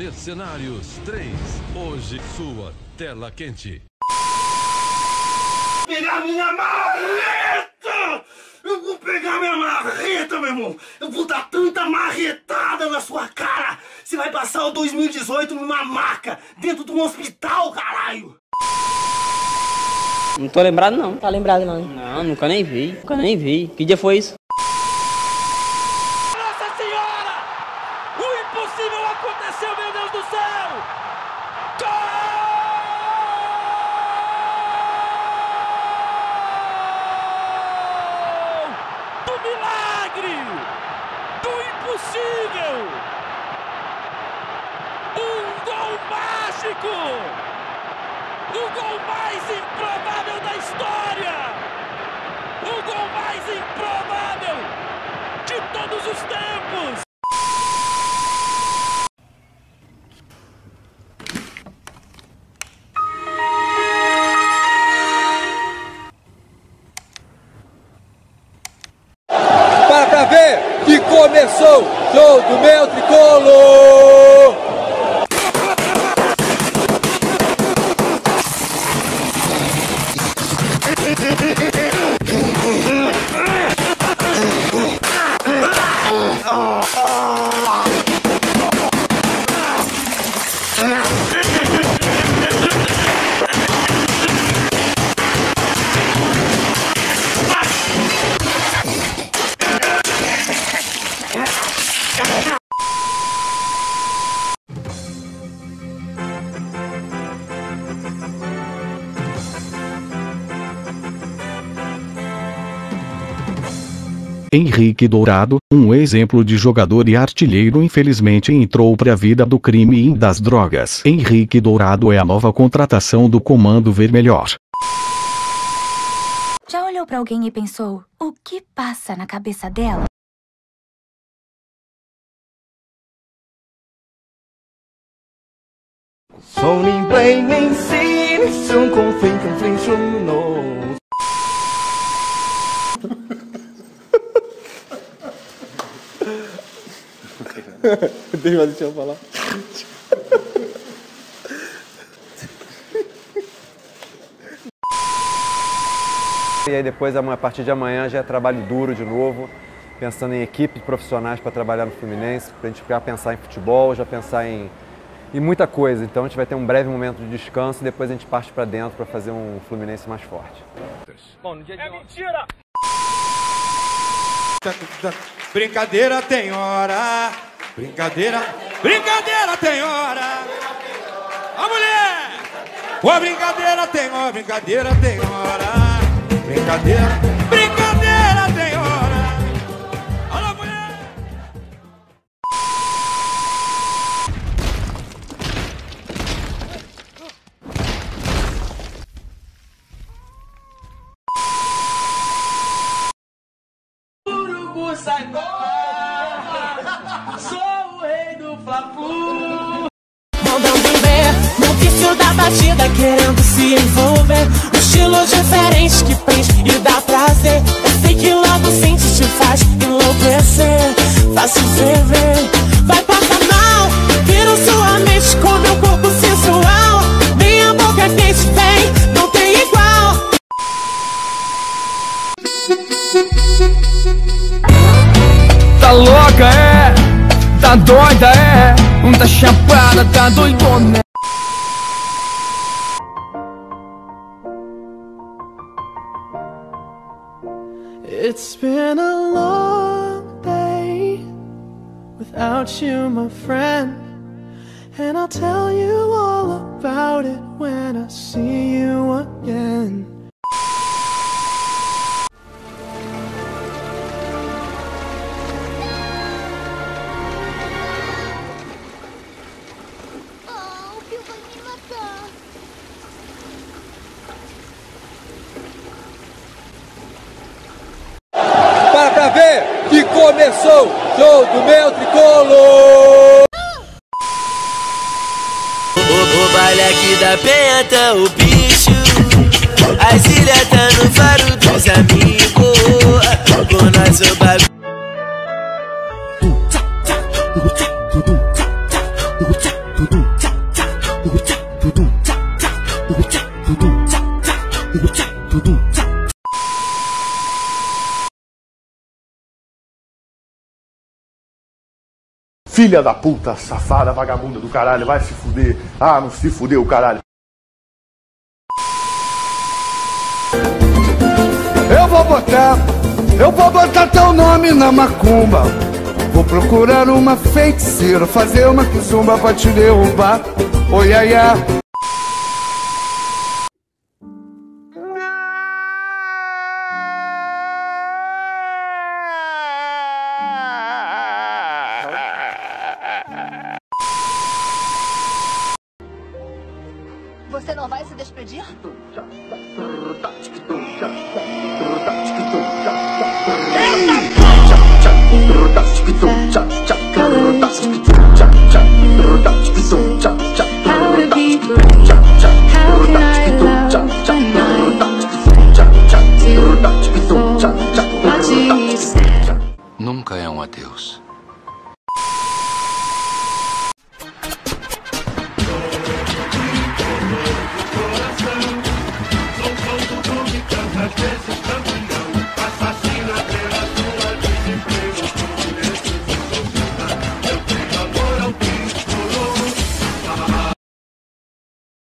Mercenários 3. Hoje, sua tela quente. Pegar minha marreta! Eu vou pegar minha marreta, meu irmão! Eu vou dar tanta marretada na sua cara! Você vai passar o 2018 numa maca, dentro de um hospital, caralho! Não tô lembrado não. Tá lembrado não? Não, nunca nem vi. Nunca nem vi. Que dia foi isso? Nossa Senhora! O impossível aconteceu, meu Deus do céu! Gol! Do milagre! Do impossível! Um gol O gol mais improvável da história! O gol mais improvável de todos os tempos! Para pra ver que começou o show do meu tricolor! Hehehehe Henrique Dourado, um exemplo de jogador e artilheiro infelizmente entrou para a vida do crime e das drogas. Henrique Dourado é a nova contratação do Comando Vermelhor. Já olhou pra alguém e pensou: o que passa na cabeça dela? Sou nem bem nem sim, sou com fim com fim, sou no. Deixa, deixa eu falar. E aí depois, a partir de amanhã, já é trabalho duro de novo, pensando em equipes profissionais para trabalhar no Fluminense, para a gente já pensar em futebol, já pensar em, em muita coisa. Então a gente vai ter um breve momento de descanso e depois a gente parte para dentro para fazer um Fluminense mais forte. Bom, no dia de é mentira! Brincadeira tem hora, brincadeira, brincadeira tem hora. A mulher! Ô, brincadeira tem hora, brincadeira tem hora. Brincadeira Sou o rei do Fla-Flu! Mandando ver no vício da batida, querendo se envolver. Um estilo diferente que prende e dá prazer. Eu sei que logo sente te faz enlouquecer. Fácil ferver, Tá doida, é? Tá chapada, tá. It's been a long day without you, my friend. And I'll tell you all about it when I see you again. eu sou todo meu tricolor. O, o baile aqui da penha tá o bicho, as ilhas tá no faro dos amigos, com nós o babi... Tudum, tchá, tudum, tchá, tudum, Filha da puta, safada, vagabunda do caralho, vai se fuder. Ah, não se fudeu, caralho. Eu vou botar, eu vou botar teu nome na macumba. Vou procurar uma feiticeira, fazer uma kizumba pra te derrubar. Oi, ai, ai. Você não vai se despedir? Nunca é um adeus. Much better.